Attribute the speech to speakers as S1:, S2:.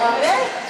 S1: Come on,